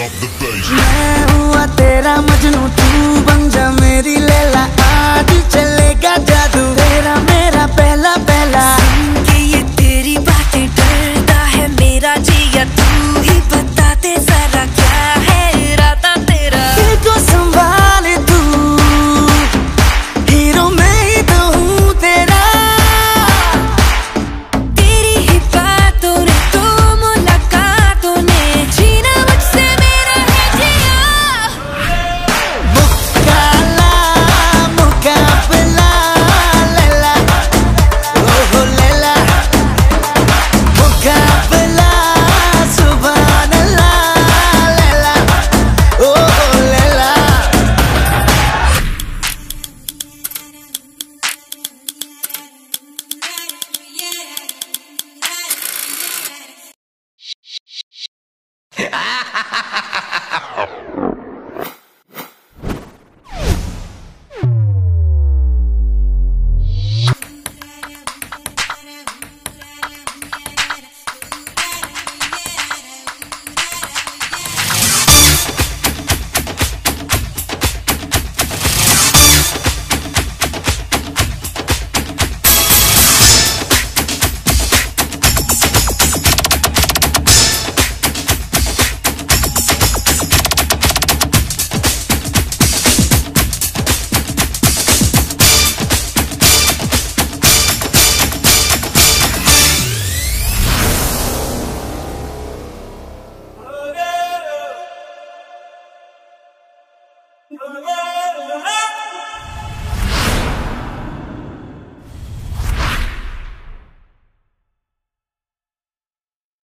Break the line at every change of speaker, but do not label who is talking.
हुआ तेरा मजनू तू बन जा मेरी लेला आज Ha ha ha ha ha! Yeah.